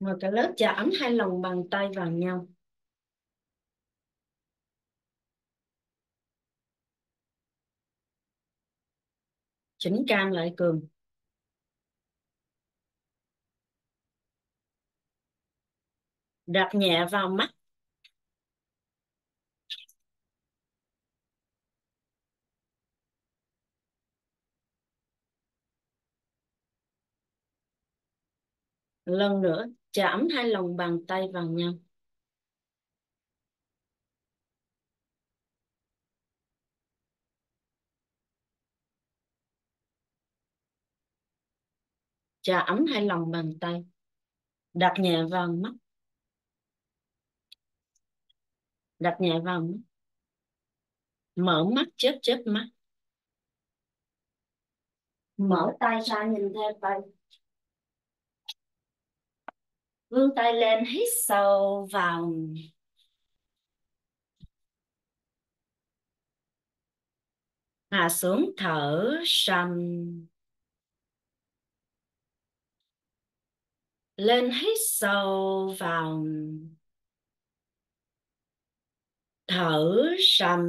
Ngồi cả lớp chà ấm hai lòng bàn tay vào nhau. Chỉnh cam lại cường. Đặt nhẹ vào mắt. Lần nữa, chạm hai lòng bàn tay vào nhau. chạm ấm hai lòng bàn tay. Đặt nhẹ vào mắt. Đặt nhẹ vào mắt. Mở mắt, chớp chớp mắt. Mở tay ra nhìn theo tay. Vươn tay lên hít sâu vào. Hạ xuống thở sầm. Lên hít sâu vào. Thở sầm.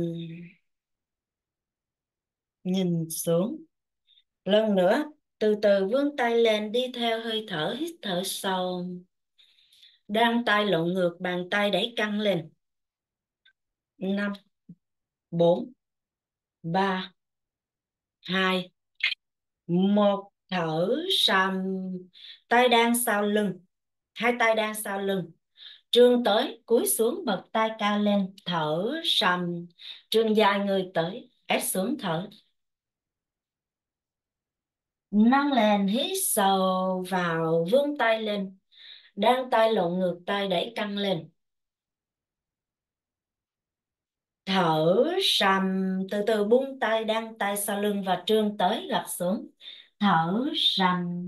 Nhìn xuống. Lần nữa, từ từ vươn tay lên đi theo hơi thở hít thở sâu. Đang tay lộn ngược, bàn tay đẩy căng lên. 5 4 3 2 1 thở sầm. Tay đang sau lưng, hai tay đang sau lưng. Trương tới, cúi xuống, bật tay cao lên, thở sầm. Trương dài người tới, ép xuống thở. Nâng lên, hít sâu vào, vươn tay lên đang tay lộn ngược, tay đẩy căng lên. Thở sầm, từ từ buông tay, đang tay sau lưng và trương tới gập xuống. Thở sầm.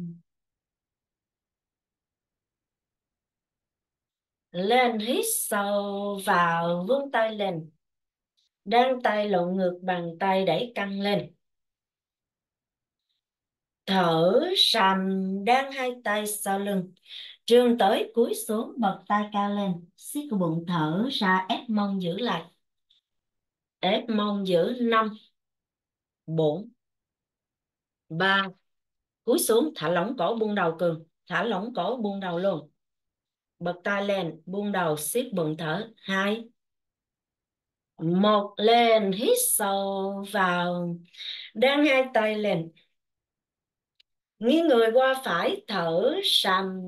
Lên, hít sâu vào, vươn tay lên. Đang tay lộn ngược, bàn tay đẩy căng lên. Thở sầm, đang hai tay sau lưng. Trường tới cúi xuống bật tay cao lên. Siết bụng thở ra, ép mông giữ lại. Ép mông giữ năm, bốn, ba. Cúi xuống, thả lỏng cổ, buông đầu cường. Thả lỏng cổ, buông đầu luôn. Bật tay lên, buông đầu, siết bụng thở. Hai. Một, lên, hít sâu vào. Đang hai tay lên. Nghiêng người qua phải, thở sầm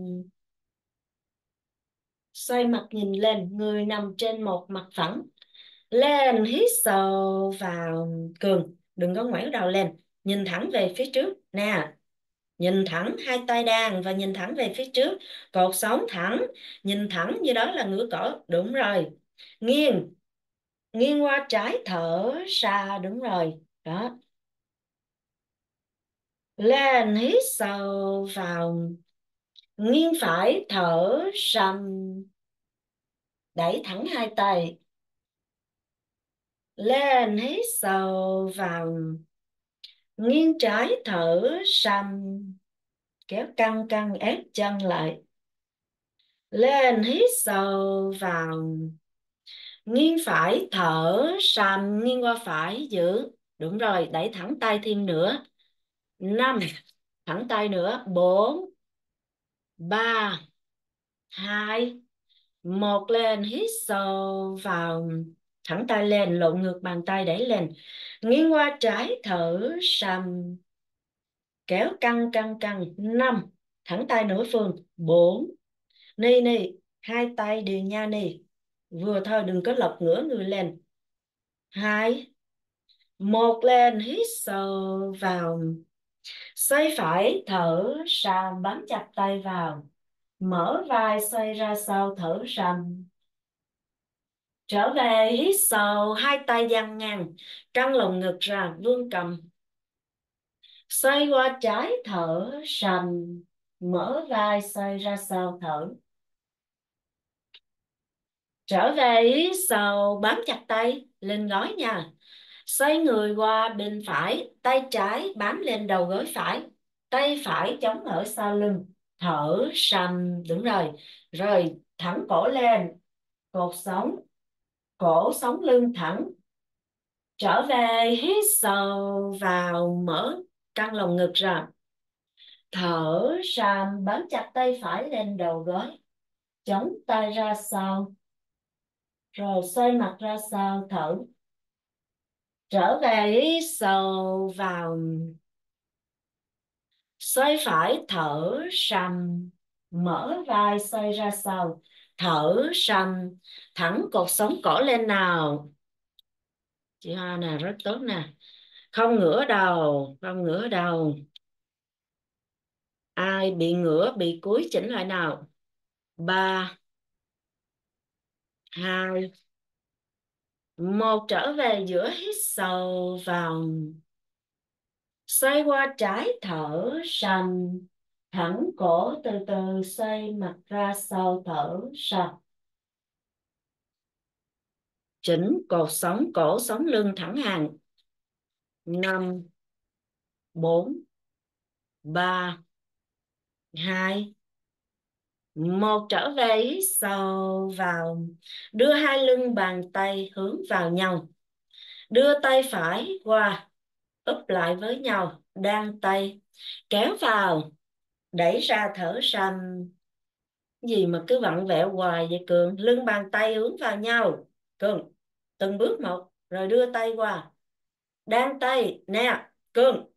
xoay mặt nhìn lên, người nằm trên một mặt phẳng. Lên, hít sâu vào cường. Đừng có ngoảnh đầu lên. Nhìn thẳng về phía trước. Nè, nhìn thẳng hai tay đàn và nhìn thẳng về phía trước. Cột sống thẳng. Nhìn thẳng như đó là ngửa cổ. Đúng rồi. Nghiêng. Nghiêng qua trái thở ra. Đúng rồi. Đó. Lên, hít sâu vào. Nghiêng phải thở sầm đẩy thẳng hai tay. Lên hít sâu vào. Nghiêng trái thở sầm. Kéo căng căng ép chân lại. Lên hít sâu vào. Nghiêng phải thở sầm. Nghiêng qua phải giữ. Đúng rồi, đẩy thẳng tay thêm nữa. Năm. Thẳng tay nữa. Bốn. Ba. Hai một lên, hít sâu vào, thẳng tay lên, lộn ngược bàn tay đẩy lên. Nghiêng qua trái thở sầm, kéo căng căng căng. Năm, thẳng tay nửa phương bốn, ni ni, hai tay đều nha ni. Vừa thôi, đừng có lật ngửa người lên. Hai, một lên, hít sâu vào. Xoay phải, thở ra bám chặt tay vào mở vai xoay ra sau thở rầm. Trở về hít sâu hai tay dang ngang căng lồng ngực ra vươn cầm. Xoay qua trái thở sầm mở vai xoay ra sau thở. Trở về hít sâu bám chặt tay lên gối nha. Xoay người qua bên phải, tay trái bám lên đầu gối phải, tay phải chống ở sau lưng thở sanh. Đúng rồi. Rồi, thẳng cổ lên. Cột sống. Cổ sống lưng thẳng. Trở về, hít sâu vào, mở căng lồng ngực ra. Thở sàm bám chặt tay phải lên đầu gối. Chống tay ra sau. Rồi, xoay mặt ra sau, thở. Trở về, hít sâu vào xoay phải, thở, sầm. Mở vai, xoay ra sau. Thở, sầm. Thẳng cột sống cổ lên nào. Chị hoa nè, rất tốt nè. Không ngửa đầu, không ngửa đầu. Ai bị ngửa, bị cúi chỉnh lại nào? Ba, hai, một, trở về giữa hít sâu vào xoay qua trái thở sầm thẳng cổ từ từ xoay mặt ra sau thở sầm chỉnh cột sống, cổ sống lưng thẳng hàng. Năm, bốn, ba, hai. Một, trở về hít sâu vào. Đưa hai lưng bàn tay hướng vào nhau. Đưa tay phải qua úp lại với nhau đan tay kéo vào đẩy ra thở sầm. Gì mà cứ vặn vẹo hoài vậy cường? Lưng bàn tay hướng vào nhau. Cường từng bước một rồi đưa tay qua. Đan tay nè cường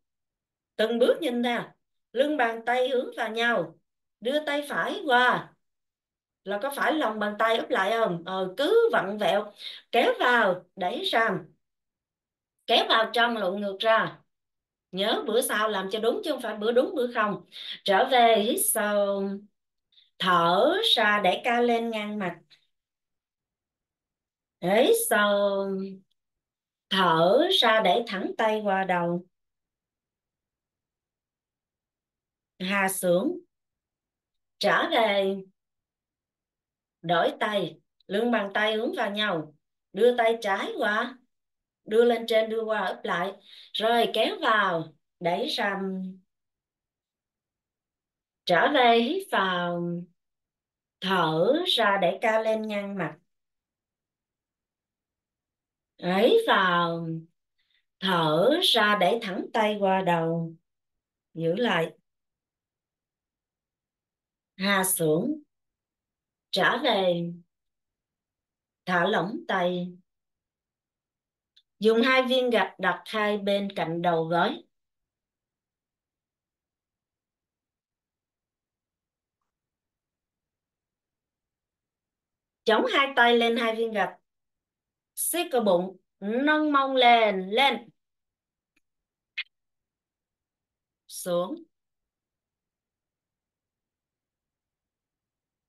từng bước nhìn nè lưng bàn tay hướng vào nhau đưa tay phải qua. Là có phải lòng bàn tay úp lại không? Ờ, cứ vặn vẹo kéo vào đẩy ra kéo vào trong lộn ngược ra. Nhớ bữa sau làm cho đúng chứ không phải bữa đúng bữa không. Trở về hít sâu. Thở ra để ca lên ngang mặt. Hít sâu. Thở ra để thẳng tay qua đầu. Hạ xuống trở về. Đổi tay. Lưng bàn tay hướng vào nhau. Đưa tay trái qua đưa lên trên, đưa qua ấp lại. Rồi kéo vào, đẩy rầm trở về hít vào, thở ra để ca lên ngang mặt. Ấy vào, thở ra để thẳng tay qua đầu. Giữ lại. Hạ xuống. Trở về. Thả lỏng tay dùng hai viên gạch đặt hai bên cạnh đầu gối chống hai tay lên hai viên gạch. Siết cơ bụng, nâng mông lên lên. Xuống.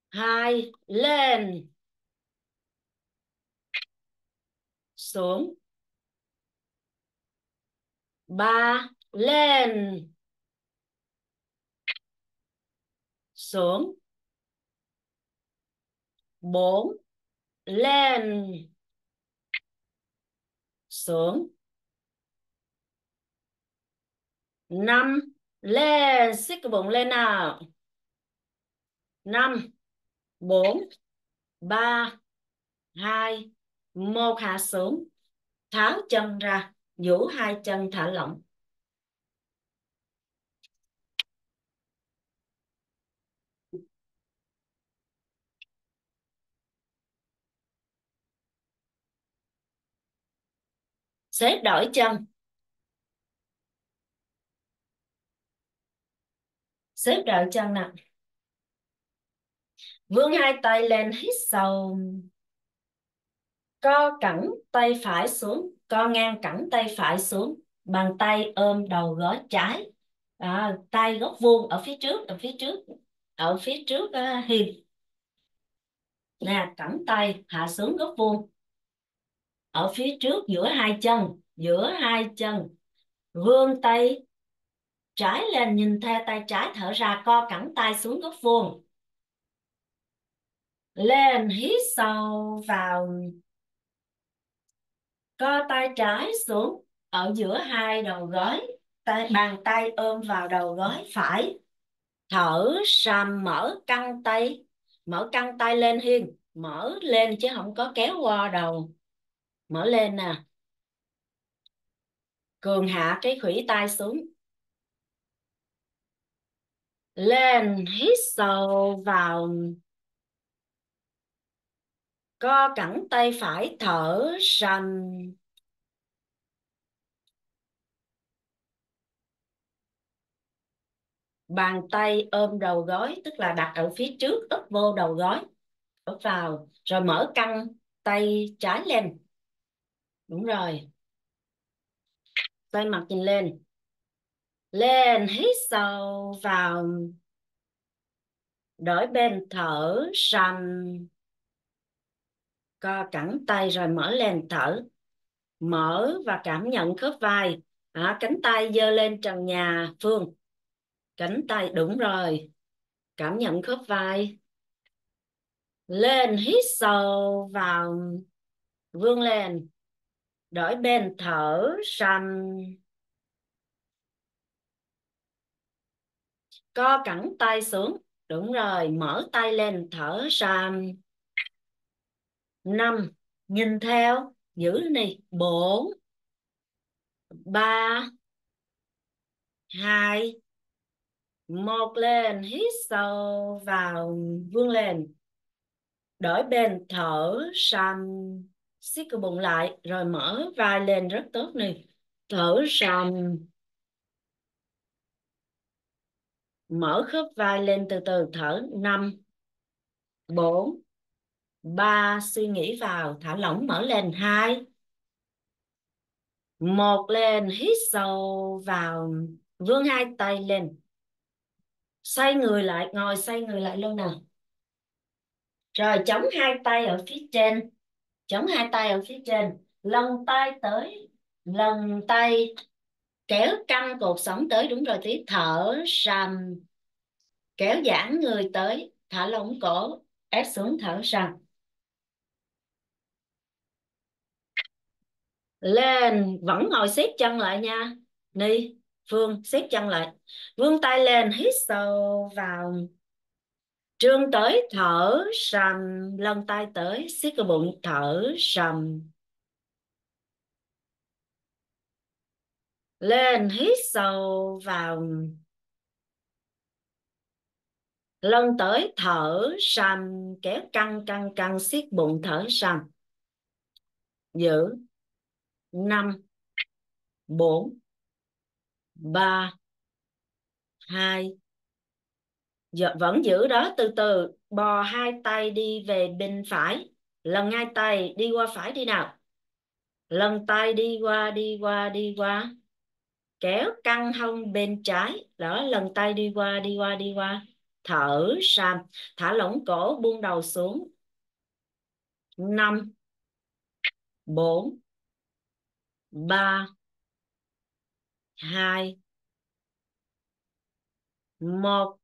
Hai, lên. Xuống ba lên. Xuống. Bốn lên. Xuống. Năm lên. Xích cái bụng lên nào. Năm, bốn, ba, hai, một, hạ xuống. Tháo chân ra duỗi hai chân thả lỏng. Xếp đổi chân. Xếp đổi chân nè. Vươn hai tay lên hít sâu. Co cẳng tay phải xuống co ngang cẳng tay phải xuống bàn tay ôm đầu gối trái. À, tay góc vuông ở phía trước ở phía trước ở phía trước uh, hiền. Nè cẳng tay hạ xuống góc vuông. Ở phía trước giữa hai chân giữa hai chân. Vươn tay trái lên nhìn theo tay trái thở ra co cẳng tay xuống góc vuông. Lên hít sâu vào co tay trái xuống ở giữa hai đầu gối, tay, bàn tay ôm vào đầu gối phải. Thở sàm mở căng tay, mở căng tay lên hiên, mở lên chứ không có kéo qua đầu. Mở lên nè. Cường hạ cái khủy tay xuống. Lên, hít sâu vào co cẳng tay phải thở sầm bàn tay ôm đầu gối, tức là đặt ở phía trước úp vô đầu gối úp vào, rồi mở căng tay trái lên. Đúng rồi. Xoay mặt nhìn lên. Lên, hít sâu vào. Đổi bên thở xanh co cẳng tay rồi mở lèn thở mở và cảm nhận khớp vai. À, cánh tay dơ lên trần nhà phương. Cánh tay đúng rồi. Cảm nhận khớp vai. Lên hít sâu vào vươn lên. Đổi bên thở sầm co cẳng tay xuống. Đúng rồi mở tay lên thở sầm 5 nhìn theo. Giữ này. 4 3 2 1 lên. Hít sâu vào. Vươn lên. Đổi bên thở. Sam siết cơ bụng lại. Rồi mở vai lên. Rất tốt này. Thở sam mở khớp vai lên từ từ. Thở 5 4 ba, suy nghĩ vào, thả lỏng mở lên hai, một lên hít sâu vào, vươn hai tay lên. Xoay người lại, ngồi xoay người lại luôn nào. Rồi, chống hai tay ở phía trên, chống hai tay ở phía trên. Lần tay tới, lần tay kéo căng cột sống tới. Đúng rồi, tí thở sầm, kéo giãn người tới. Thả lỏng cổ, ép xuống thở sầm. Lên, vẫn ngồi xếp chân lại nha. Ni phương xếp chân lại. Vươn tay lên, hít sâu vào. Trương tới, thở sầm. Lần tay tới, siết cái bụng, thở sầm. Lên, hít sâu vào. Lần tới, thở sầm. Kéo căng căng căng, siết bụng, thở sầm. Giữ năm, bốn, ba, hai. Giờ vẫn giữ đó, từ từ. Bò hai tay đi về bên phải. Lần hai tay đi qua phải đi nào. Lần tay đi qua đi qua đi qua. Kéo căng hông bên trái. Đó, lần tay đi qua đi qua đi qua. Thở sàm. Thả lỏng cổ, buông đầu xuống. Năm, bốn ba, hai, một.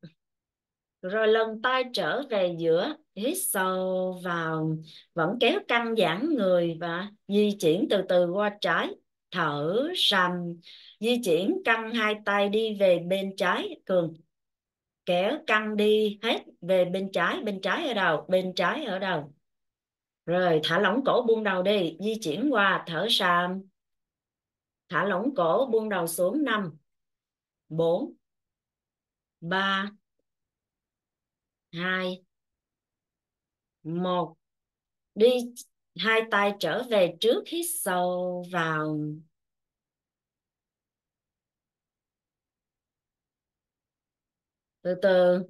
Rồi lần tay trở về giữa, hít sâu vào, vẫn kéo căng giãn người và di chuyển từ từ qua trái, thở sầm di chuyển căng hai tay đi về bên trái, cường kéo căng đi hết về bên trái bên trái ở đâu bên trái ở đâu rồi thả lỏng cổ buông đầu đi, di chuyển qua, thở sầm thả lỏng cổ, buông đầu xuống, năm, bốn, ba, hai, một. Đi, hai tay trở về trước, hít sâu vào. Từ từ,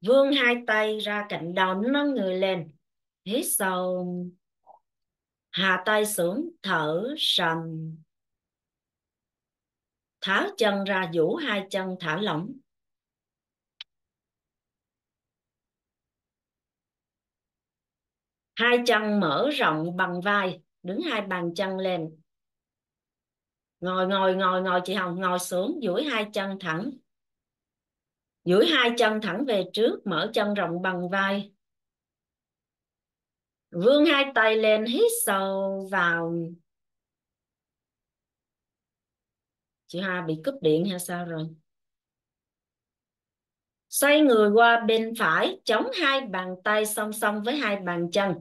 vươn hai tay ra cạnh đầu, nâng người lên, hít sâu. Hạ tay xuống, thở sầm tháo chân ra vũ hai chân thả lỏng. Hai chân mở rộng bằng vai, đứng hai bàn chân lên. Ngồi ngồi ngồi ngồi chị hồng, ngồi xuống, duỗi hai chân thẳng. Duỗi hai chân thẳng về trước, mở chân rộng bằng vai. Vươn hai tay lên, hít sâu vào. Chị Hoa bị cúp điện hay sao rồi? Xoay người qua bên phải, chống hai bàn tay song song với hai bàn chân.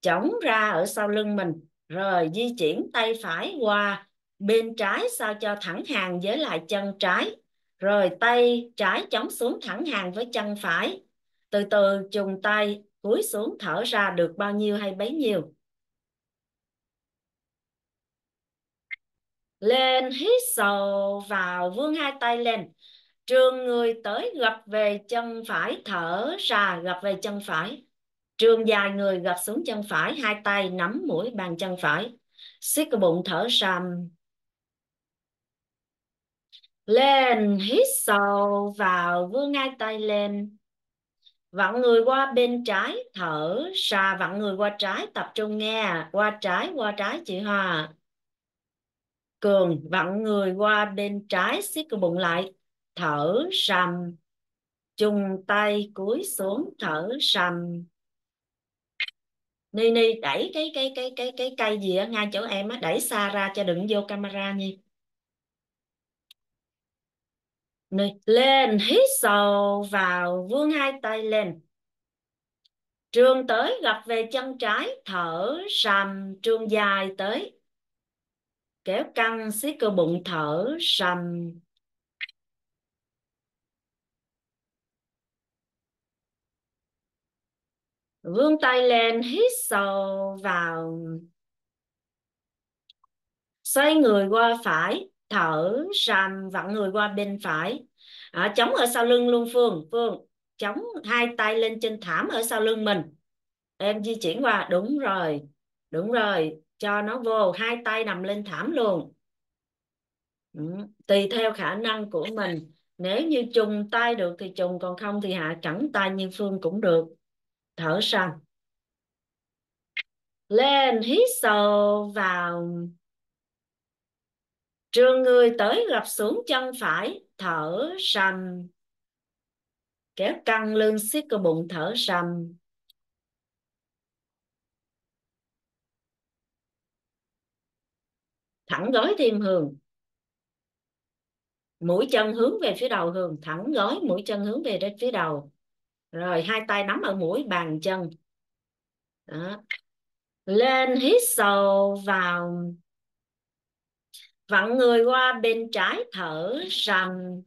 Chống ra ở sau lưng mình, rồi di chuyển tay phải qua bên trái sao cho thẳng hàng với lại chân trái. Rồi tay trái chống xuống thẳng hàng với chân phải. Từ từ trùng tay, cúi xuống thở ra được bao nhiêu hay bấy nhiêu. Lên hít sâu vào vươn hai tay lên. Trường người tới gập về chân phải, thở ra gập về chân phải. Trường dài người gập xuống chân phải, hai tay nắm mũi bàn chân phải. Siết cái bụng, thở ra. Lên hít sâu vào vươn hai tay lên. Vặn người qua bên trái, thở ra. Vặn người qua trái, tập trung nghe. Qua trái qua trái chị Hòa cường vặn người qua bên trái siết cái bụng lại thở sầm chung tay cúi xuống thở sầm. Ni ni đẩy cái cái cái cái cái cây gì ở ngay chỗ em á đẩy xa ra cho đừng vô camera nha. Này, lên hít sâu vào vươn hai tay lên. Trường tới gập về chân trái thở sầm trường dài tới kéo căng siết cơ bụng thở sầm vươn tay lên hít sâu vào. Xoay người qua phải thở sầm vặn người qua bên phải. À, chống ở sau lưng luôn phương phương. Chống hai tay lên trên thảm ở sau lưng mình. Em di chuyển qua đúng rồi đúng rồi cho nó vô, hai tay nằm lên thảm luôn ừ. tùy theo khả năng của mình. Nếu như trùng tay được thì trùng còn không thì hạ cẳng tay như phương cũng được. Thở sâu lên, hít sâu vào. Trường người tới gập xuống chân phải, thở sầm kéo căng lưng siết cơ bụng, thở sầm thẳng gối thêm hường. Mũi chân hướng về phía đầu hường. Thẳng gối mũi chân hướng về đến phía đầu. Rồi, hai tay nắm ở mũi, bàn chân. Đó. lên hít sâu vào. Vặn người qua bên trái thở rằng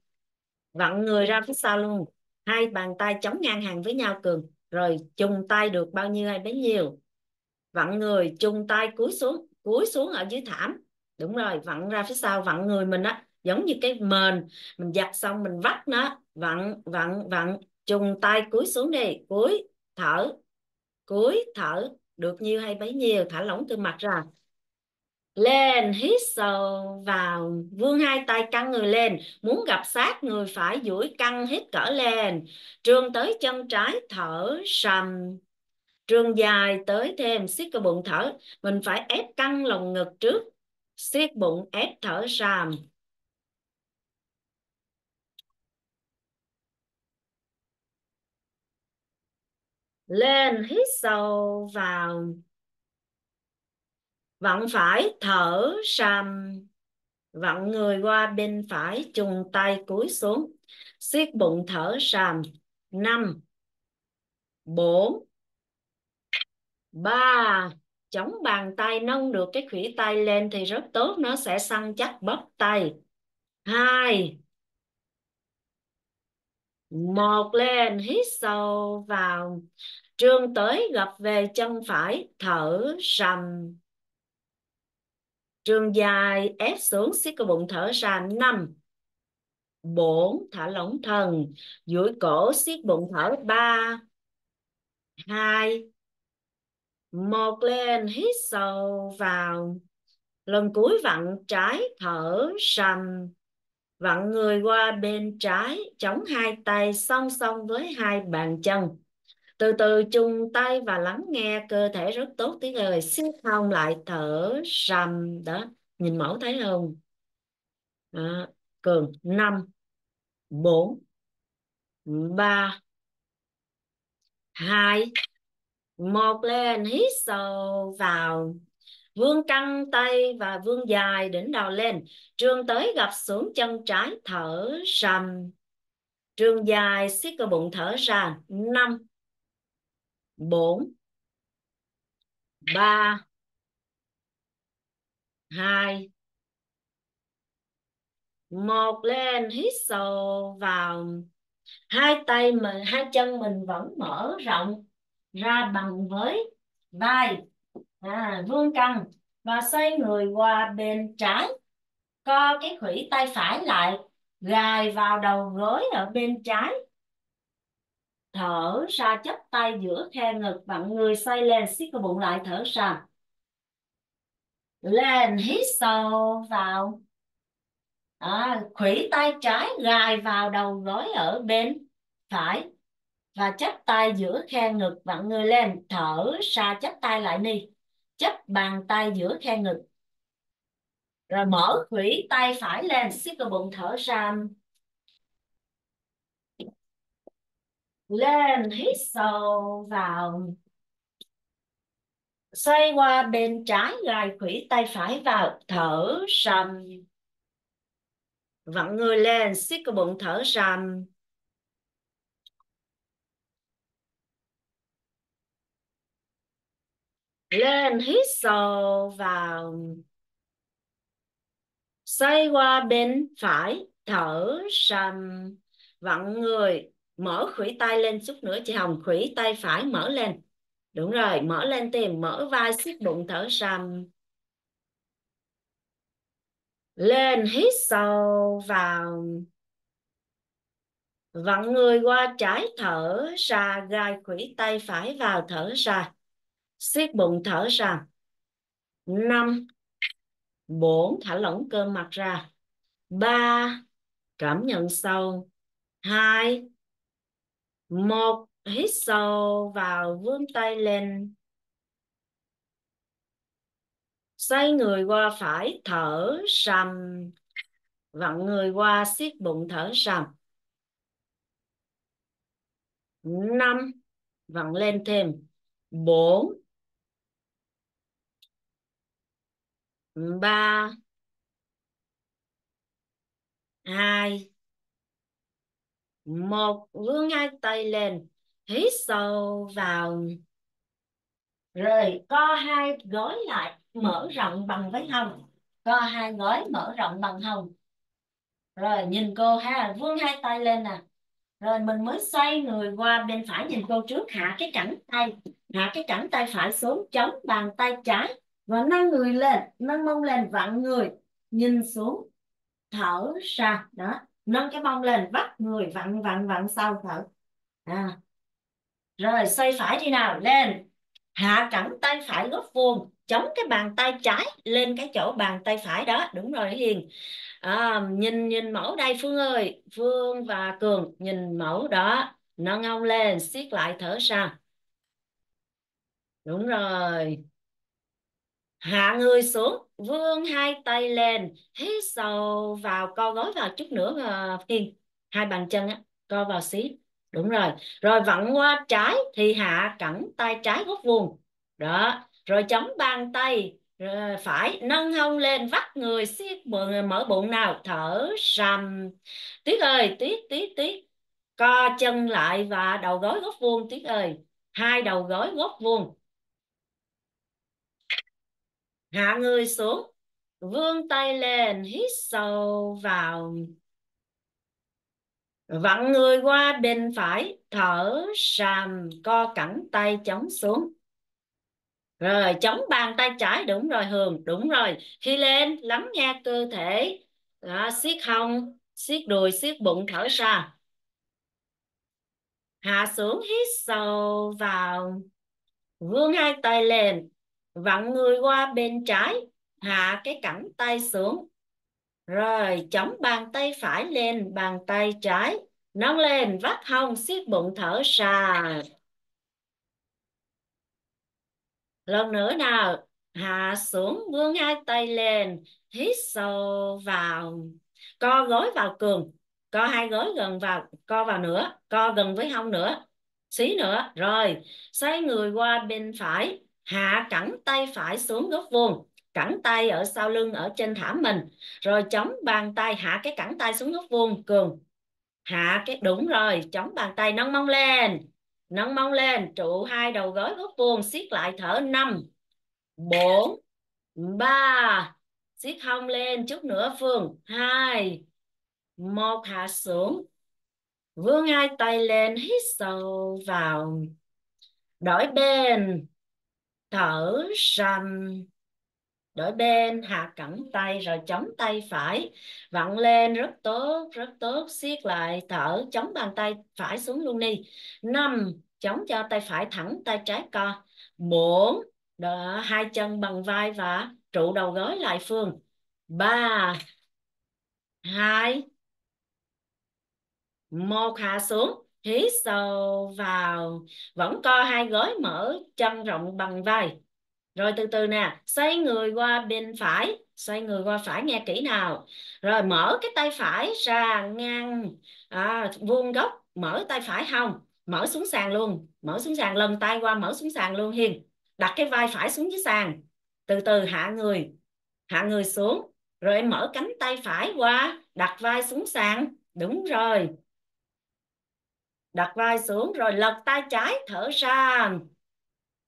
vặn người ra phía sau luôn. Hai bàn tay chống ngang hàng với nhau cường. Rồi, chung tay được bao nhiêu hay bấy nhiêu? Vặn người, chung tay cúi xuống cúi xuống ở dưới thảm đúng rồi, vặn ra phía sau, vặn người mình á, giống như cái mền. Mình giặt xong mình vắt nó, vặn vặn vặn, trùng tay, cúi xuống đi, cúi, thở cúi, thở. Được nhiêu hay bấy nhiêu, thả lỏng từ mặt ra. Lên, hít sâu vào, vươn hai tay căng người lên. Muốn gặp sát người phải duỗi căng, hít cỡ lên. Trường tới chân trái, thở sầm. Trường dài tới thêm, siết cơ bụng, thở. Mình phải ép căng lồng ngực trước siết bụng, ép thở sàm lên, hít sâu vào. Vặn phải, thở sàm vặn người qua bên phải trùng tay cúi xuống. Siết bụng, thở sàm năm, bốn, ba chống bàn tay nâng được cái khủy tay lên thì rất tốt, nó sẽ săn chắc bắp tay. Hai. Một lên, hít sâu vào. Trương tới, gập về chân phải, thở sầm trường dài, ép xuống, siết cái bụng, thở ra năm. Bốn, thả lỏng thần. Duỗi cổ, siết bụng, thở ba. Hai một lên hít sâu vào, lần cuối vặn trái thở sầm. Vặn người qua bên trái, chống hai tay song song với hai bàn chân. Từ từ chung tay và lắng nghe, cơ thể rất tốt tiếng lời siết thông lại thở sầm. Đó, nhìn mẫu thấy không? Đó. cường năm, bốn, ba, hai một lên, hít sâu vào. Vươn căng tay và vươn dài đỉnh đầu lên. Trường tới gặp xuống chân trái, thở sầm trường dài, siết cơ bụng, thở ra. Năm, bốn, ba, hai một lên, hít sâu vào. Hai tay mình, hai chân mình vẫn mở rộng ra bằng với vai. À, vươn căng. Và xoay người qua bên trái. Co cái khuỷu tay phải lại gài vào đầu gối ở bên trái. Thở ra chấp tay giữa khe ngực vặn người xoay lên siết cái bụng lại thở ra. Lên hít sâu vào. À, khuỷu tay trái gài vào đầu gối ở bên phải và chắp tay giữa khe ngực vặn người lên, thở ra chắp tay lại đi chắp bàn tay giữa khe ngực. Rồi mở khuỷu tay phải lên, siết cơ bụng, thở ra. Lên, hít sâu vào. Xoay qua bên trái, gài khuỷu tay phải vào, thở ra. Vặn người lên, siết cơ bụng, thở ra. Lên hít sâu vào, xoay qua bên phải, thở sầm. Vặn người, mở khuỷu tay lên chút nữa, chị Hồng. Khuỷu tay phải mở lên. Đúng rồi, mở lên tìm, mở vai siết bụng, thở sầm. Lên hít sâu vào. Vặn người qua trái, thở ra, gai khuỷu tay phải vào, thở ra siết bụng thở ra. Năm. Bốn thả lỏng cơ mặt ra. Ba. Cảm nhận sâu. Hai. Một. Hít sâu vào, vươn tay lên. Xoay người qua phải, thở sầm vặn người qua, siết bụng, thở sầm năm. Vặn lên thêm. Bốn. Ba, hai, một, vươn hai tay lên, hít sâu vào. Rồi co hai gối lại, mở rộng bằng với hông co hai gối, mở rộng bằng hông rồi nhìn cô ha, vươn hai tay lên nè. Rồi mình mới xoay người qua bên phải nhìn cô trước. Hạ cái cẳng tay, hạ cái cẳng tay phải xuống, chống bàn tay trái và nâng người lên nâng mông lên vặn người nhìn xuống thở ra. Đó nâng cái mông lên vắt người vặn vặn vặn sau thở. À. rồi xoay phải đi nào? Lên. Hạ cẳng tay phải góc vuông chống cái bàn tay trái lên cái chỗ bàn tay phải đó. Đúng rồi hiền. À, nhìn nhìn mẫu đây phương ơi. Phương và cường nhìn mẫu đó. Nâng ông lên siết lại thở ra. Đúng rồi hạ người xuống, vươn hai tay lên, hít sâu vào, co gối vào chút nữa ờ, mà Kiên hai bàn chân á, co vào xí. Đúng rồi. Rồi vặn qua trái thì hạ cẳng tay trái góc vuông. Đó. Rồi chống bàn tay rồi phải nâng hông lên, vắt người siết bụng mở bụng nào thở sầm. Tuyết ơi, tuyết tuyết tuyết. Co chân lại và đầu gối góc vuông, tuyết ơi. Hai đầu gối góc vuông hạ người xuống vươn tay lên hít sâu vào. Vặn người qua bên phải thở sàm co cẳng tay chống xuống. Rồi chống bàn tay trái đúng rồi hường đúng rồi. Khi lên lắng nghe cơ thể. Đó, siết hông siết đùi siết bụng thở ra. Hạ xuống hít sâu vào. Vươn hai tay lên vặn người qua bên trái, hạ cái cẳng tay xuống. Rồi, chống bàn tay phải lên, bàn tay trái. Nâng lên, vắt hông, siết bụng, thở ra lần nữa nào, hạ xuống, vươn hai tay lên, hít sâu vào. Co gối vào cường, co hai gối gần vào, co vào nữa co gần với hông nữa xí nữa rồi, xoay người qua bên phải hạ cẳng tay phải xuống góc vuông, cẳng tay ở sau lưng ở trên thảm mình, rồi chống bàn tay, hạ cái cẳng tay xuống góc vuông, cường. Hạ cái, đúng rồi, chống bàn tay, nâng mông lên, nâng mông lên, trụ hai đầu gối góc vuông, siết lại thở năm, bốn, ba, siết hông lên, chút nữa phương, hai, một, hạ xuống, vươn hai tay lên, hít sâu vào, đổi bên thở sầm đổi bên hạ cẳng tay rồi chống tay phải. Vặn lên rất tốt rất tốt. Siết lại thở chống bàn tay phải xuống luôn đi. Năm chống cho tay phải thẳng tay trái co. Bốn đó, hai chân bằng vai và trụ đầu gối lại phương. Ba hai một hạ xuống hít sâu vào vẫn co hai gối mở chân rộng bằng vai. Rồi từ từ nè xoay người qua bên phải xoay người qua phải nghe kỹ nào. Rồi mở cái tay phải ra ngang à, vuông góc mở tay phải không mở xuống sàn luôn mở xuống sàn lần tay qua mở xuống sàn luôn hiền. Đặt cái vai phải xuống dưới sàn. Từ từ hạ người hạ người xuống. Rồi em mở cánh tay phải qua đặt vai xuống sàn. Đúng rồi đặt vai xuống rồi, lật tay trái, thở ra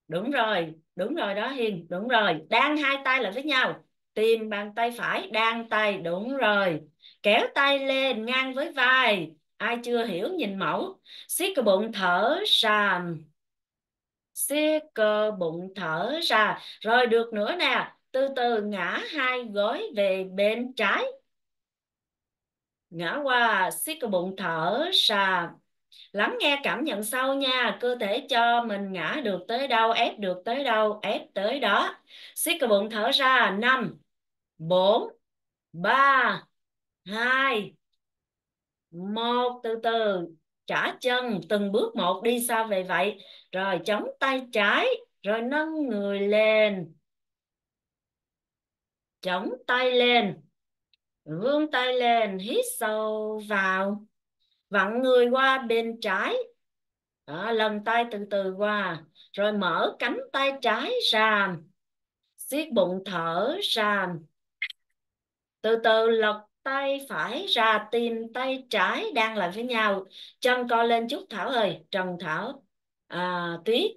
đúng rồi đúng rồi đó hiền, đúng rồi. Đang hai tay lại với nhau. Tìm bàn tay phải đang tay, đúng rồi. Kéo tay lên, ngang với vai. Ai chưa hiểu, nhìn mẫu. Siết cơ bụng, thở ra siết cơ bụng, thở ra rồi được nữa nè, từ từ ngã hai gối về bên trái. Ngã qua, siết cơ bụng, thở ra lắng nghe cảm nhận sâu nha, cơ thể cho mình ngã được tới đâu, ép được tới đâu, ép tới đó. Siết cái bụng thở ra, năm, bốn, ba, hai, một, từ từ, trả chân, từng bước một đi sao về vậy. Rồi chống tay trái, rồi nâng người lên. Chống tay lên, vươn tay lên, hít sâu vào vặn người qua bên trái. Đó, lần tay từ từ qua. Rồi mở cánh tay trái ra siết bụng thở ra từ từ lật tay phải ra tìm tay trái đang lại với nhau. Chân co lên chút thảo ơi trần thảo à, tuyết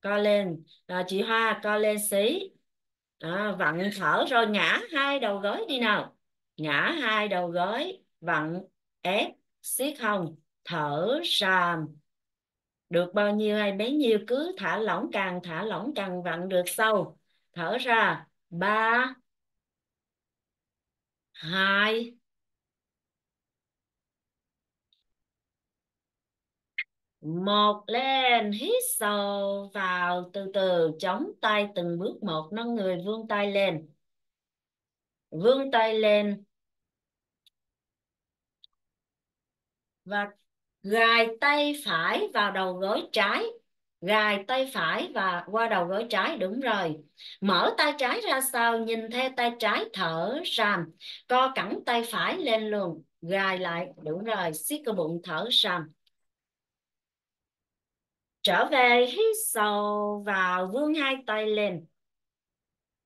co lên. À, chị hoa co lên xí. À, vặn thở rồi ngã hai đầu gối đi nào. Ngã hai đầu gối vặn ép siết hồng, thở ra được bao nhiêu hay bấy nhiêu cứ thả lỏng càng, thả lỏng càng vặn được sâu. Thở ra, ba, hai, một, lên, hít sâu vào, từ từ, chống tay từng bước một, nâng người, vươn tay lên. Vươn tay lên và gài tay phải vào đầu gối trái. Gài tay phải và qua đầu gối trái, đúng rồi. Mở tay trái ra sau, nhìn theo tay trái thở ra co cẳng tay phải lên luôn gài lại, đúng rồi, siết cơ bụng thở ra trở về hít sâu vào vươn hai tay lên.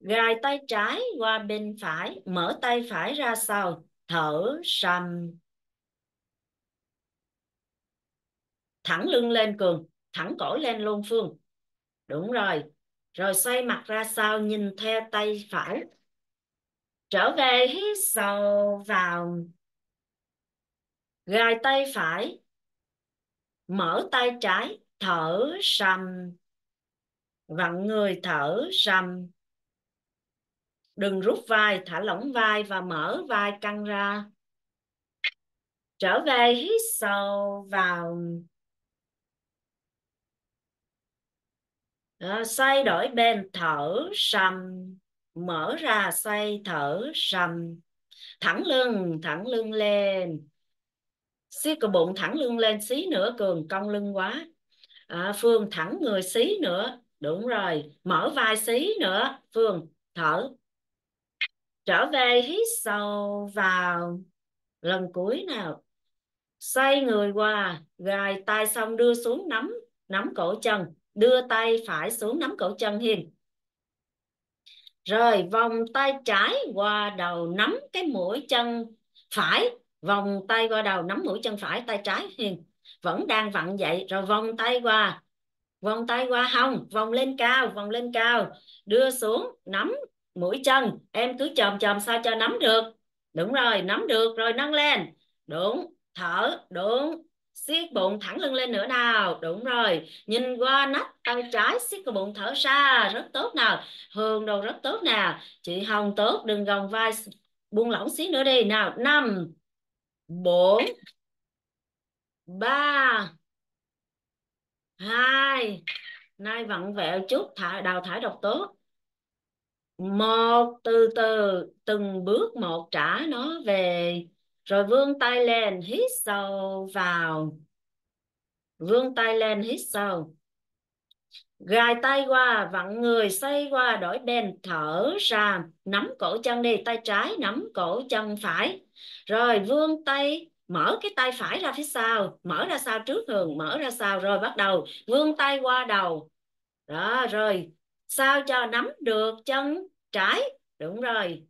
Gài tay trái qua bên phải, mở tay phải ra sau, thở sầm thẳng lưng lên cường, thẳng cổ lên luôn phương. Đúng rồi. Rồi xoay mặt ra sau, nhìn theo tay phải. Trở về hít sâu vào gài tay phải. Mở tay trái, thở sầm. Vặn người thở sầm. Đừng rút vai, thả lỏng vai và mở vai căng ra. Trở về hít sâu vào Đó, xoay đổi bên thở sầm mở ra xoay thở sầm. Thẳng lưng thẳng lưng lên. Siết cơ bụng thẳng lưng lên xí nữa cường cong lưng quá. À, phương thẳng người xí nữa. Đúng rồi mở vai xí nữa. Phương thở. Trở về hít sâu vào. Lần cuối nào. Xoay người qua gài tay xong đưa xuống nắm nắm cổ chân đưa tay phải xuống nắm cổ chân hiền. Rồi vòng tay trái qua đầu nắm cái mũi chân phải. Vòng tay qua đầu nắm mũi chân phải, tay trái hiền vẫn đang vặn dậy. Rồi vòng tay qua, vòng tay qua hông, vòng lên cao, vòng lên cao. Đưa xuống nắm mũi chân. Em cứ chồm chồm sao cho nắm được. Đúng rồi, nắm được rồi, nâng lên. Đúng, thở, đúng siết bụng thẳng lưng lên nữa nào. Đúng rồi. Nhìn qua nách tay trái, siết cái bụng thở ra. Rất tốt nào. Hương đâu rất tốt nào chị hồng tốt, đừng gồng vai. Buông lỏng xíu nữa đi. Nào, năm, bốn, ba, hai. Nay vặn vẹo chút, thả, đào thải độc tố. Một, từ từ, từng bước một trả nó về rồi vươn tay lên, hít sâu vào. Vươn tay lên, hít sâu. Gài tay qua, vặn người xoay qua, đổi bên thở ra. Nắm cổ chân đi, tay trái nắm cổ chân phải. Rồi vươn tay, mở cái tay phải ra phía sau. Mở ra sau trước thường mở ra sau. Rồi bắt đầu vươn tay qua đầu. Đó, rồi sao cho nắm được chân trái? Đúng rồi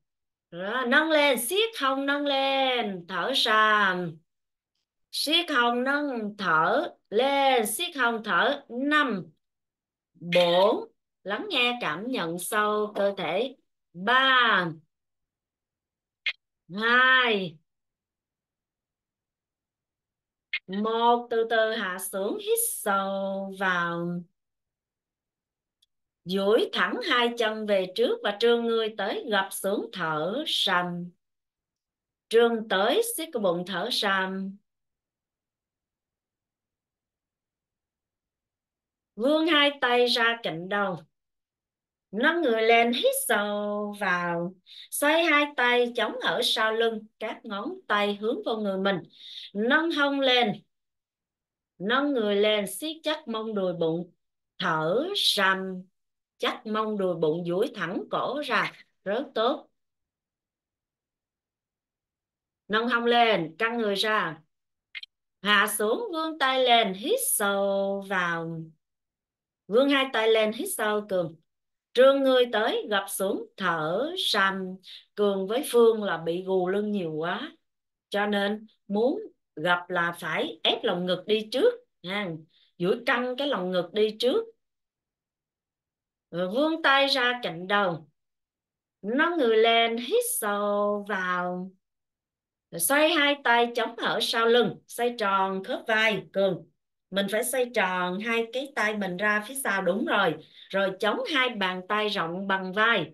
đó, nâng lên siết hông nâng lên thở sàm. Siết hông nâng thở lên siết hông thở năm bốn. Lắng nghe cảm nhận sâu cơ thể. Ba hai một. Từ từ hạ xuống hít sâu vào duỗi thẳng hai chân về trước và trương người tới gặp xuống thở sầm. Trương tới siết cái bụng thở sầm. Vươn hai tay ra cạnh đầu. Nâng người lên hít sâu vào. Xoay hai tay chống ở sau lưng, các ngón tay hướng vào người mình. Nâng hông lên. Nâng người lên siết chắc mông đùi bụng thở sầm chắc mông đùi bụng duỗi thẳng cổ ra rất tốt nâng hông lên, căng người ra. Hạ xuống, vươn tay lên, hít sâu vào. Vươn hai tay lên, hít sâu cường. Trương người tới, gập xuống, thở sầm cường với phương là bị gù lưng nhiều quá. Cho nên muốn gặp là phải ép lòng ngực đi trước. Nha duỗi căng cái lòng ngực đi trước rồi vươn tay ra cạnh đầu nó người lên hít sâu vào. Rồi xoay hai tay chống ở sau lưng, xoay tròn khớp vai cường mình phải xoay tròn hai cái tay mình ra phía sau, đúng rồi. Rồi chống hai bàn tay rộng bằng vai.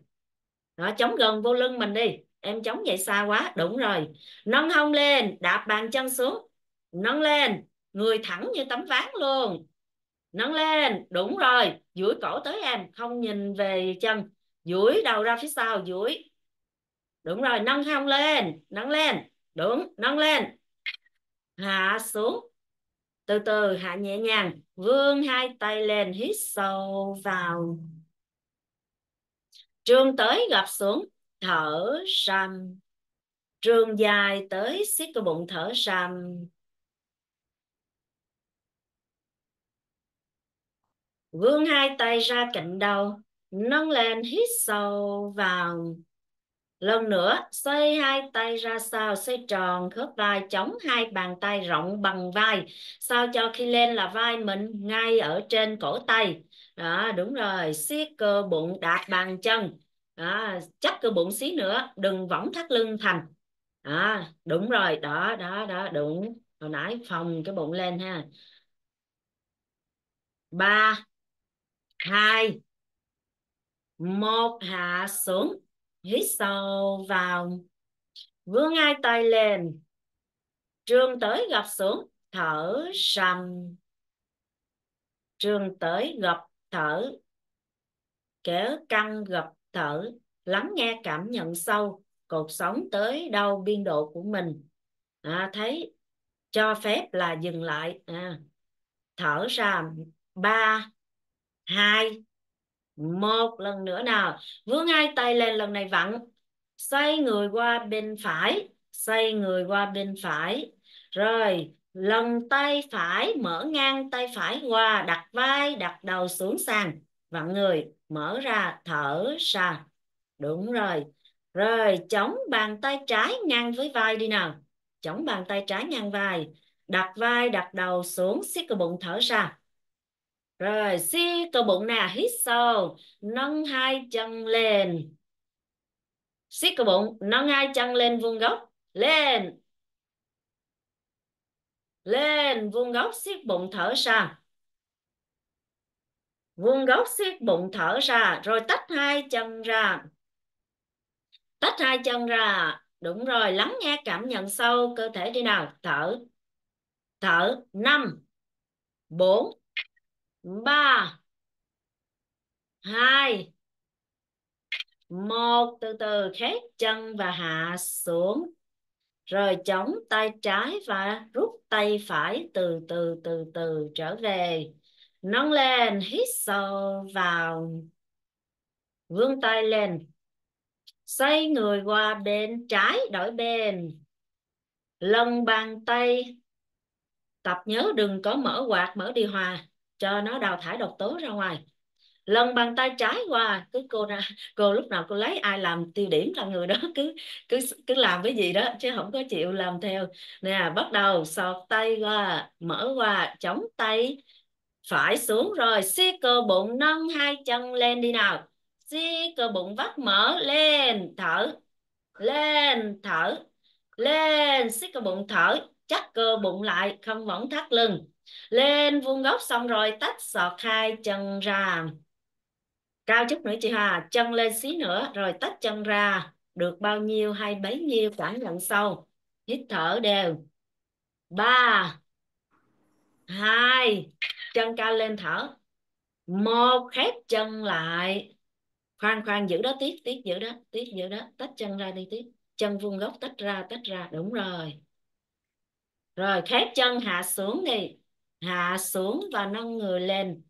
Đó, chống gần vô lưng mình đi. Em chống vậy xa quá, đúng rồi. Nâng hông lên, đạp bàn chân xuống. Nâng lên, người thẳng như tấm ván luôn nâng lên, đúng rồi, duỗi cổ tới em, không nhìn về chân, duỗi đầu ra phía sau, duỗi. Đúng rồi, nâng hông lên, nâng lên, đúng, nâng lên. Hạ xuống, từ từ, hạ nhẹ nhàng, vươn hai tay lên, hít sâu vào. Trương tới, gập xuống, thở sầm trương dài tới, siết cơ bụng, thở sầm vươn hai tay ra cạnh đầu nâng lên hít sâu vào. Lần nữa xoay hai tay ra sau xoay tròn khớp vai chống hai bàn tay rộng bằng vai. Sao cho khi lên là vai mình ngay ở trên cổ tay. Đó đúng rồi siết cơ bụng đạp bàn chân. Đó, chắc cơ bụng xí nữa đừng võng thắt lưng thành. Đó, đúng rồi đó đó đó đúng. Hồi nãy phòng cái bụng lên ha. Ba hai. Một hạ xuống hít sâu vào. Vươn hai tay lên. Trường tới gập xuống thở sầm. Trường tới gập thở. Kéo căng gập thở. Lắng nghe cảm nhận sâu. Cột sống tới đâu biên độ của mình. À, thấy cho phép là dừng lại. À, thở ra ba hai, một, lần nữa nào. Vươn hai tay lên, lần này vặn. Xoay người qua bên phải, xoay người qua bên phải. Rồi lần tay phải, mở ngang tay phải qua, đặt vai, đặt đầu xuống sàn. Vặn người, mở ra, thở ra. Đúng rồi. Rồi, chống bàn tay trái ngang với vai đi nào. Chống bàn tay trái ngang vai. Đặt vai, đặt đầu xuống, siết cơ bụng, thở ra rồi siết cơ bụng nè, hít sâu, nâng hai chân lên. Siết cơ bụng, nâng hai chân lên, vuông góc, lên. Lên, vuông góc, siết bụng, thở ra. Vuông góc, siết bụng, thở ra. Rồi, tách hai chân ra. Tách hai chân ra. Đúng rồi, lắng nghe cảm nhận sâu, cơ thể đi nào. Thở thở, năm, bốn ba, hai, một. Từ từ, khép chân và hạ xuống. Rồi chống tay trái và rút tay phải từ từ từ từ trở về. Nâng lên, hít sâu vào. Vươn tay lên. Xoay người qua bên trái, đổi bên. Lòng bàn tay. Tập nhớ đừng có mở quạt, mở điều hòa cho nó đào thải độc tố ra ngoài. Lần bàn tay trái qua, cứ cô ra, cô lúc nào cô lấy, ai làm tiêu điểm là người đó, cứ cứ cứ làm cái gì đó, chứ không có chịu làm theo. Nè, bắt đầu, sọt tay qua, mở qua, chống tay, phải xuống rồi siết cơ bụng, nâng hai chân lên đi nào. Siết cơ bụng vắt mở lên, thở lên thở, lên siết cơ bụng thở, chắc cơ bụng lại, không võng thắt lưng lên vuông góc xong rồi tách sọt hai chân ra. Cao chút nữa chị Hà, chân lên xí nữa, rồi tách chân ra. Được bao nhiêu hay bấy nhiêu cảm nhận sâu hít thở đều. Ba. Hai. Chân cao lên thở. Một. Khép chân lại. Khoan khoan, giữ đó tiếp tiếp giữ đó, tiếp giữ đó. Tách chân ra đi tiếp. Chân vuông góc tách ra tách ra. Đúng rồi. Rồi, khép chân hạ xuống đi hạ xuống và nâng người lên.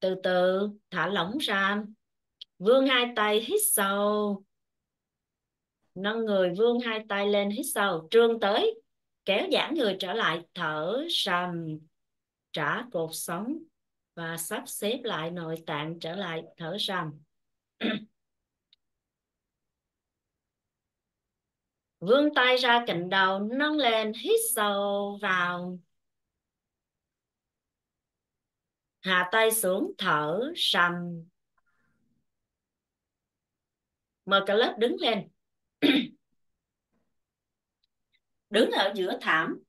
Từ từ, thả lỏng ra. Vươn hai tay, hít sâu. Nâng người, vươn hai tay lên, hít sâu. Trương tới, kéo giãn người trở lại, thở sầm. Trả cột sống và sắp xếp lại nội tạng trở lại, thở sầm. Vươn tay ra cạnh đầu, nâng lên, hít sâu vào. Hạ tay xuống thở sầm. Mời cả lớp đứng lên. Đứng ở giữa thảm.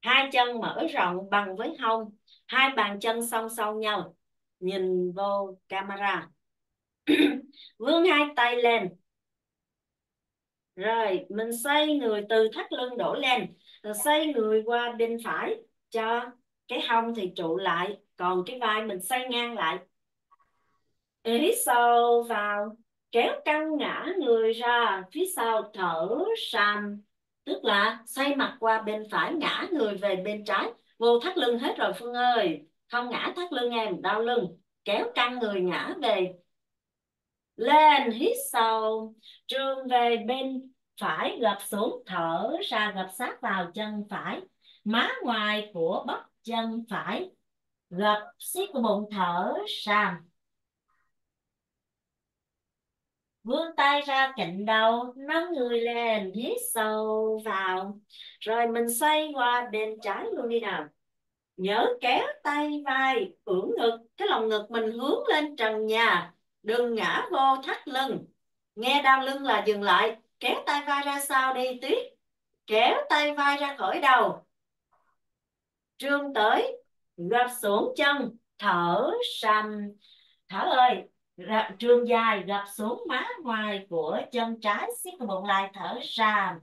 Hai chân mở rộng bằng với hông. Hai bàn chân song song nhau. Nhìn vô camera. Vươn hai tay lên. Rồi, mình xoay người từ thắt lưng đổ lên. Rồi xoay người qua bên phải cho cái hông thì trụ lại, còn cái vai mình xoay ngang lại. Hít sâu vào, kéo căng ngã người ra, phía sau thở sàn, tức là xoay mặt qua bên phải, ngã người về bên trái. Vô thắt lưng hết rồi, phương ơi. Không ngã thắt lưng em, đau lưng. Kéo căng người ngã về. Lên, hít sâu. Trường về bên phải, gập xuống, thở ra, gập sát vào chân phải má ngoài của bắp chân phải gập xiết của bụng thở sàn vươn tay ra cạnh đầu, nâng người lên, hít sâu vào. Rồi mình xoay qua bên trái luôn đi nào. Nhớ kéo tay vai, ưỡn ngực, cái lòng ngực mình hướng lên trần nhà. Đừng ngã vô thắt lưng. Nghe đau lưng là dừng lại. Kéo tay vai ra sau đi, tuyết. Kéo tay vai ra khỏi đầu trương tới gập xuống chân, thở sầm thở ơi trương dài gập xuống má ngoài của chân trái, siết bụng lại, thở ra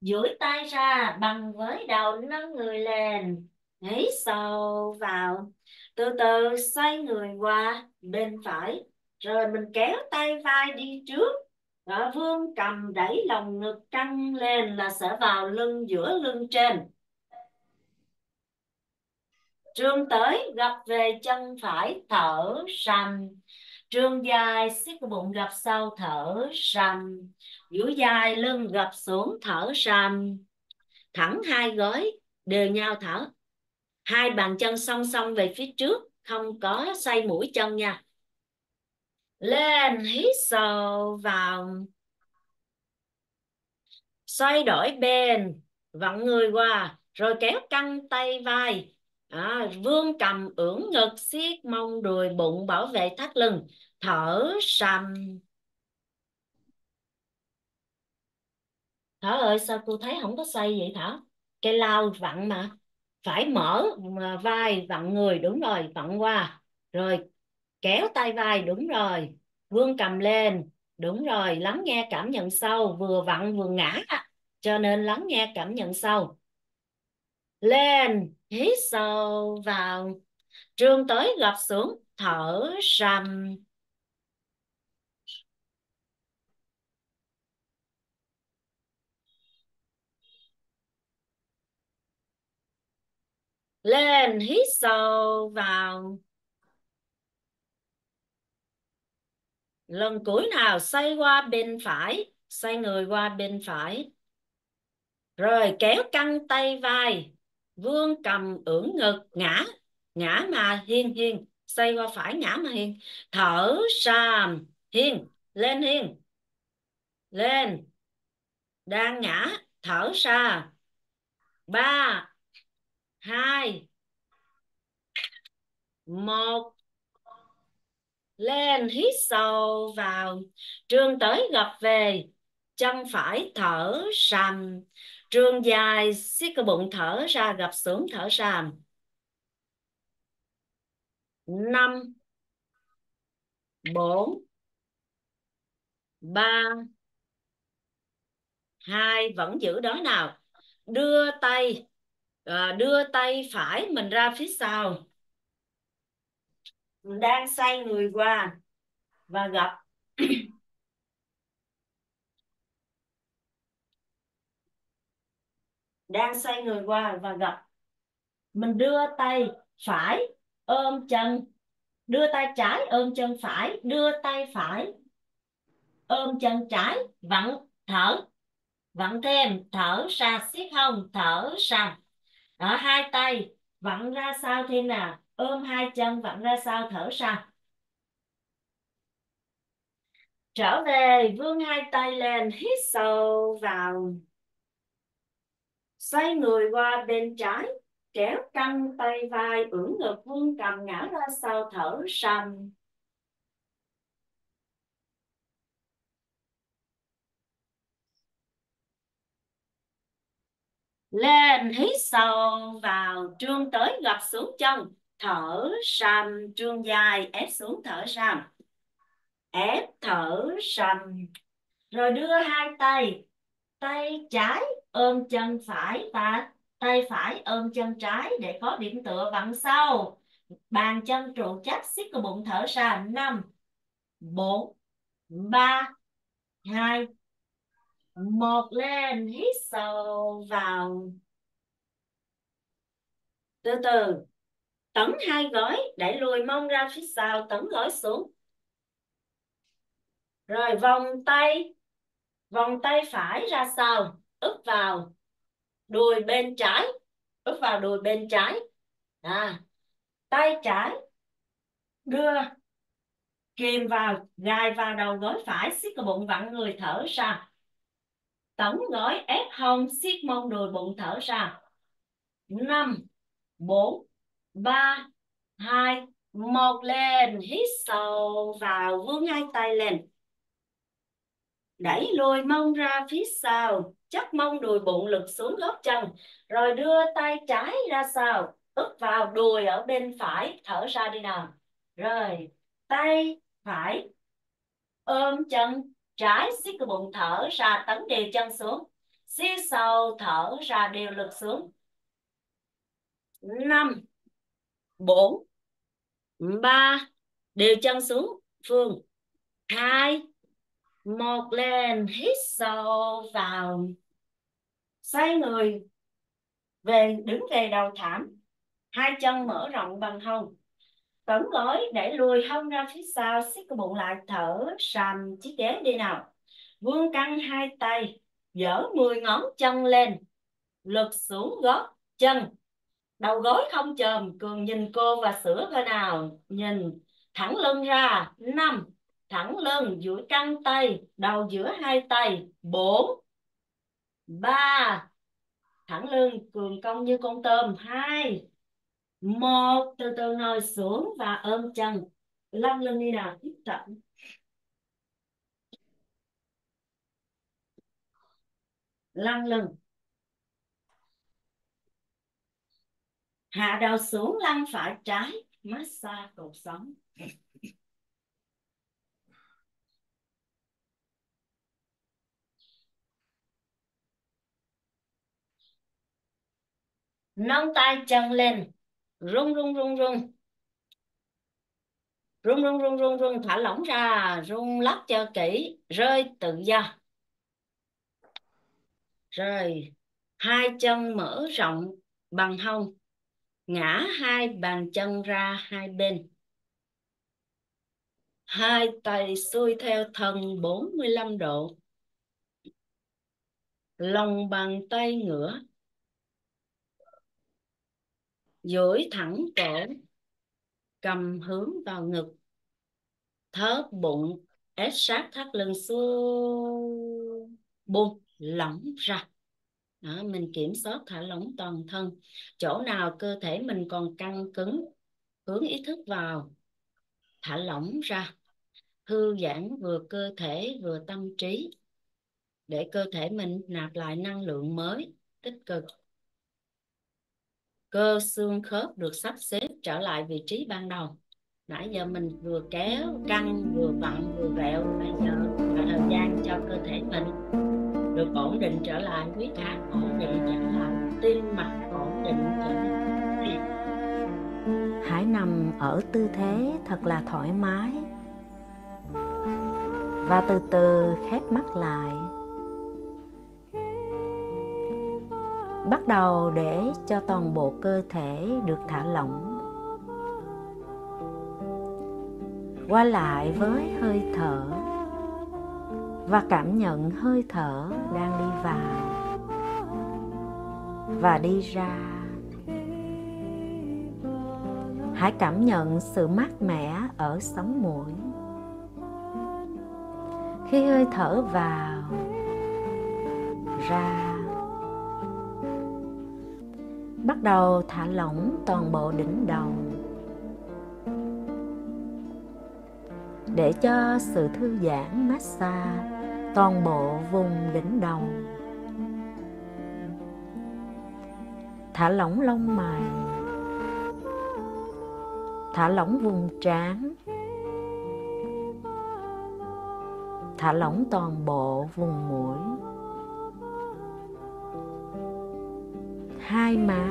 duỗi tay ra, bằng với đầu, nâng người lên, hít sâu vào. Từ từ, xoay người qua bên phải, rồi mình kéo tay vai đi trước đó, vương cầm đẩy lòng ngực căng lên là sẽ vào lưng giữa lưng trên. Trương tới gập về chân phải thở sầm trương dài siết bụng gập sau thở sầm duỗi dài lưng gập xuống thở sầm thẳng hai gối đều nhau thở. Hai bàn chân song song về phía trước không có xoay mũi chân nha lên hít sâu vào. Xoay đổi bên. Vặn người qua. Rồi kéo căng tay vai. À, vươn cầm ưỡn ngực siết mông đùi bụng bảo vệ thắt lưng. Thở sầm. Thở ơi sao cô thấy không có xoay vậy thở cái lao vặn mà. Phải mở à, vai vặn người. Đúng rồi vặn qua. Rồi kéo tay vai, đúng rồi. Vươn cầm lên, đúng rồi, lắng nghe cảm nhận sâu vừa vặn, vừa ngã, cho nên lắng nghe cảm nhận sâu lên, hít sâu vào. Trương tới gập xuống thở sầm. Lên, hít sâu vào. Lần cuối nào xoay qua bên phải, xoay người qua bên phải. Rồi kéo căng tay vai vươn cầm ưỡn ngực, ngã ngã mà hiên hiên, xoay qua phải ngã mà hiên. Thở sàm, hiên, lên hiên, lên. Đang ngã, thở ra ba, hai, một lên hít sâu vào. Trường tới gập về. Chân phải thở sầm trường dài siết cơ bụng thở ra gập xuống thở sầm, năm bốn ba hai vẫn giữ đó nào. Đưa tay à, đưa tay phải mình ra phía sau đang xoay người qua và gặp, đang xoay người qua và gặp, mình đưa tay phải ôm chân. Đưa tay trái ôm chân phải. Đưa tay phải ôm chân trái. Vặn thở vặn thêm. Thở ra siết hông thở ra. Ở hai tay vặn ra sao thêm nào? Ôm hai chân vặn ra sau thở sau trở về, vươn hai tay lên, hít sâu vào. Xoay người qua bên trái, kéo căng tay vai, ưỡn ngực vươn cầm ngã ra sau thở sầm lên, hít sâu vào, trương tới, gập xuống chân thở sầm trương dài, ép xuống thở sầm. Ép thở sầm. Rồi đưa hai tay tay trái ôm chân phải và tay phải ôm chân trái để có điểm tựa vặn sau. Bàn chân trụ chắc siết cơ bụng thở ra năm, bốn, ba, hai, một, lên, hít sâu vào. Từ từ tấn hai gói đẩy lùi mông ra phía sau tấn gói xuống. Rồi vòng tay vòng tay phải ra sau úp vào đùi bên trái úp vào đùi bên trái. À, tay trái đưa kìm vào gài vào đầu gối phải siết cái bụng vặn người thở ra. Tấn gói ép hông siết mông đùi bụng thở ra. Năm bốn ba, hai, một, lên. Hít sâu vào, vươn hai tay lên. Đẩy lùi mông ra phía sau. Chắc mông đùi bụng lực xuống gót chân. Rồi đưa tay trái ra sau. Úp vào đùi ở bên phải, thở ra đi nào. Rồi, tay phải ôm chân. Trái siết cái bụng, thở ra, tấn đều chân xuống. Siết sâu, thở ra, đều lực xuống. Năm bốn, ba, đều chân xuống, phương. Hai, một lên, hít sâu vào. Xoay người, về, đứng về đầu thảm. Hai chân mở rộng bằng hông. Tấn gối, để lùi hông ra phía sau, siết cái bụng lại, thở sầm chiếc ghế đi nào. Vuông căng hai tay, dở 10 ngón chân lên. Lực xuống gót chân đầu gối không chồm, cường nhìn cô và sửa cơ nào? Nhìn thẳng lưng ra, năm. Thẳng lưng duỗi căng tay, đầu giữa hai tay, bốn. Ba. Thẳng lưng, cường cong như con tôm, hai. Một. Từ từ ngồi xuống và ôm chân. Lăn lưng đi nào, tiếp cận lăn lưng. Hạ đầu xuống lăn phải trái massage cột sống. Nâng tay chân lên, rung rung rung rung. Rung rung rung rung rung, thả lỏng ra, rung lắc cho kỹ, rơi tự do. Rồi hai chân mở rộng bằng hông ngã hai bàn chân ra hai bên. Hai tay xuôi theo thân 45 độ. Lòng bàn tay ngửa. Duỗi thẳng cổ. Cầm hướng vào ngực. Thớp bụng. Ép sát thắt lưng. Xuống buông lỏng ra đó, mình kiểm soát thả lỏng toàn thân. Chỗ nào cơ thể mình còn căng cứng hướng ý thức vào thả lỏng ra. Thư giãn vừa cơ thể vừa tâm trí để cơ thể mình nạp lại năng lượng mới tích cực. Cơ xương khớp được sắp xếp trở lại vị trí ban đầu. Nãy giờ mình vừa kéo căng vừa vặn vừa vẹo. Bây giờ là thời gian cho cơ thể mình được ổn định trở lại huyết áp ổn định trở lại. Tim mạch ổn định trở lại. Hãy nằm ở tư thế thật là thoải mái. Và từ từ khép mắt lại. Bắt đầu để cho toàn bộ cơ thể được thả lỏng. Qua lại với hơi thở và cảm nhận hơi thở đang đi vào và đi ra. Hãy cảm nhận sự mát mẻ ở sống mũi. Khi hơi thở vào, ra, bắt đầu thả lỏng toàn bộ đỉnh đầu. Để cho sự thư giãn massage toàn bộ vùng đỉnh đầu thả lỏng lông mày, thả lỏng vùng trán, thả lỏng toàn bộ vùng mũi. Hai má,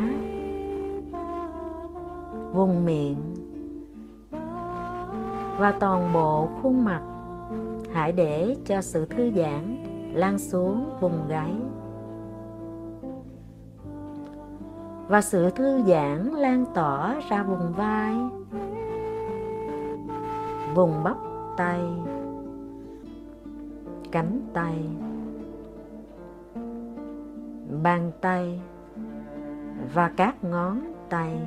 vùng miệng và toàn bộ khuôn mặt hãy để cho sự thư giãn lan xuống vùng gáy. Và sự thư giãn lan tỏa ra vùng vai, vùng bắp tay, cánh tay, bàn tay và các ngón tay.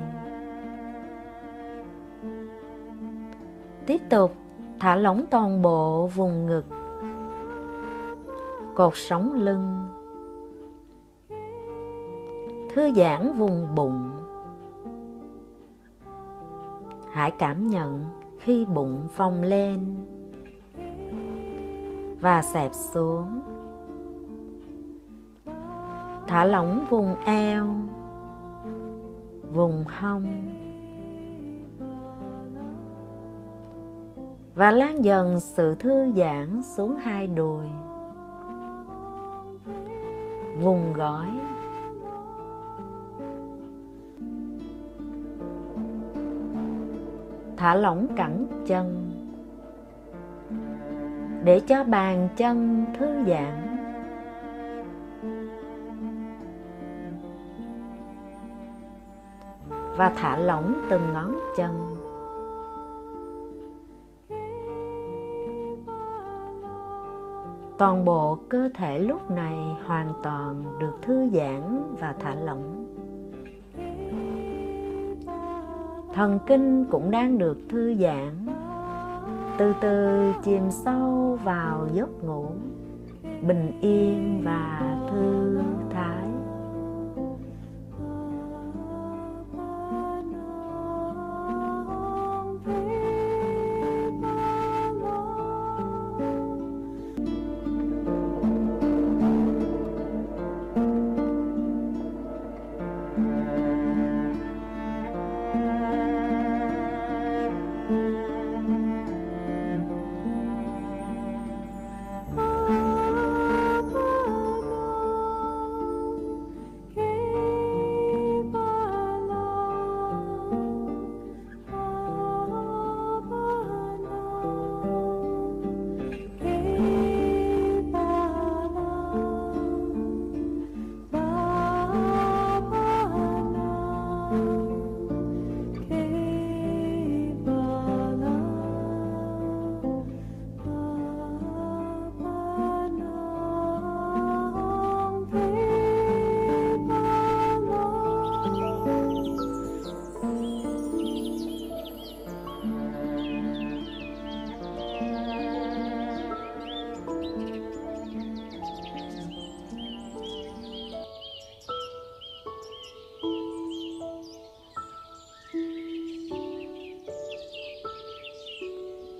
Tiếp tục thả lỏng toàn bộ vùng ngực, cột sống lưng, thư giãn vùng bụng. Hãy cảm nhận khi bụng phồng lên và xẹp xuống. Thả lỏng vùng eo, vùng hông. Và lan dần sự thư giãn xuống hai đùi. Vùng gối thả lỏng cẳng chân. Để cho bàn chân thư giãn. Và thả lỏng từng ngón chân. Toàn bộ cơ thể lúc này hoàn toàn được thư giãn và thả lỏng. Thần kinh cũng đang được thư giãn. Từ từ chìm sâu vào giấc ngủ, bình yên và thư thái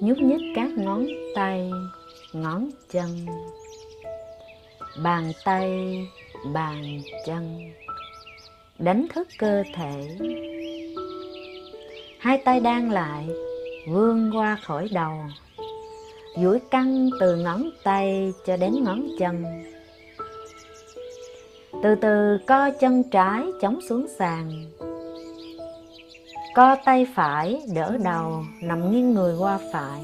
nhúc nhích các ngón tay, ngón chân. Bàn tay, bàn chân. Đánh thức cơ thể. Hai tay đang lại, vươn qua khỏi đầu. Duỗi căng từ ngón tay cho đến ngón chân. Từ từ co chân trái chống xuống sàn co tay phải, đỡ đầu, nằm nghiêng người qua phải.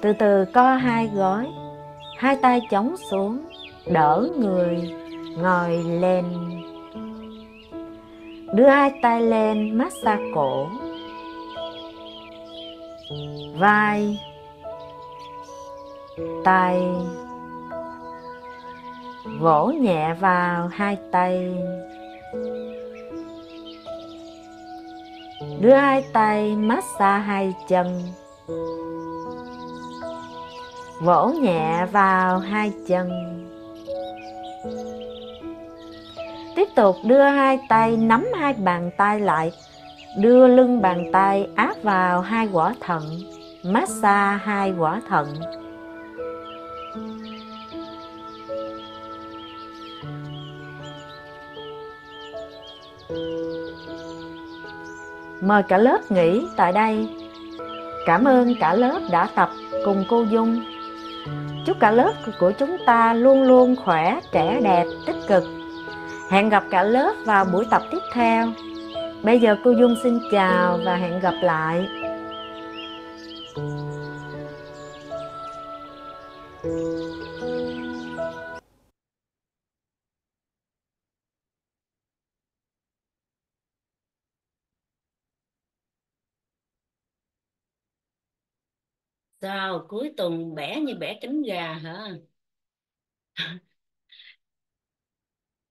Từ từ co hai gối, hai tay chống xuống, đỡ người ngồi lên. Đưa hai tay lên massage cổ. Vai, tay. Vỗ nhẹ vào hai tay đưa hai tay massage hai chân. Vỗ nhẹ vào hai chân. Tiếp tục đưa hai tay nắm hai bàn tay lại. Đưa lưng bàn tay áp vào hai quả thận massage hai quả thận. Mời cả lớp nghỉ tại đây. Cảm ơn cả lớp đã tập cùng cô Dung. Chúc cả lớp của chúng ta luôn luôn khỏe, trẻ đẹp, tích cực. Hẹn gặp cả lớp vào buổi tập tiếp theo. Bây giờ cô Dung xin chào và hẹn gặp lại. Sao cuối tuần bẻ như bẻ cánh gà hả?